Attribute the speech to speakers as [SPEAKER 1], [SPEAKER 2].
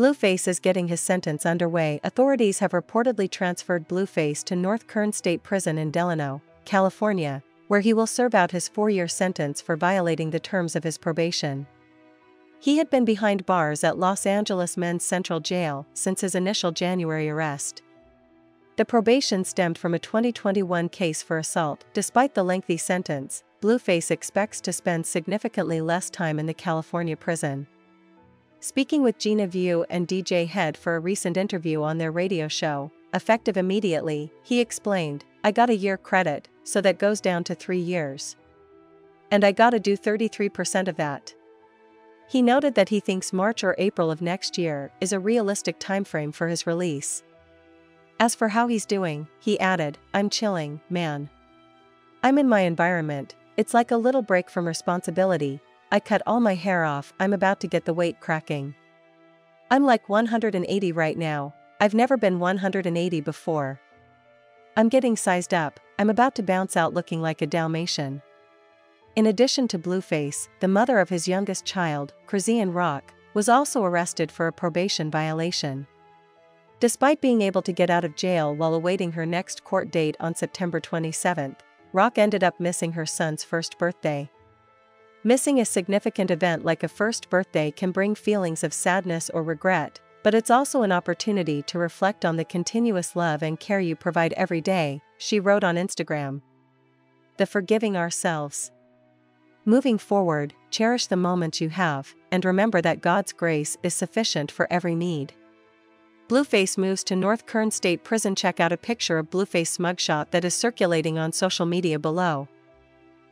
[SPEAKER 1] Blueface is getting his sentence underway. Authorities have reportedly transferred Blueface to North Kern State Prison in Delano, California, where he will serve out his four year sentence for violating the terms of his probation. He had been behind bars at Los Angeles Men's Central Jail since his initial January arrest. The probation stemmed from a 2021 case for assault. Despite the lengthy sentence, Blueface expects to spend significantly less time in the California prison. Speaking with Gina Views and DJ Hed for a recent interview on their radio show, effective immediately, he explained, I got a year credit, so that goes down to three years. And I gotta do 33% of that. He noted that he thinks March or April of next year is a realistic timeframe for his release. As for how he's doing, he added, I'm chilling, man. I'm in my environment, it's like a little break from responsibility, I cut all my hair off, I'm about to get the weight cracking. I'm like 180 right now, I've never been 180 before. I'm getting sized up, I'm about to bounce out looking like a Dalmatian. In addition to Blueface, the mother of his youngest child, Chrisean Rock, was also arrested for a probation violation. Despite being able to get out of jail while awaiting her next court date on September 27, Rock ended up missing her son's first birthday. Missing a significant event like a first birthday can bring feelings of sadness or regret, but it's also an opportunity to reflect on the continuous love and care you provide every day, she wrote on Instagram. The forgiving ourselves. Moving forward, cherish the moments you have, and remember that God's grace is sufficient for every need. Blueface moves to North Kern State Prison. Check out a picture of Blueface mugshot that is circulating on social media below.